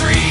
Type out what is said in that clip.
street.